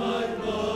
my blood.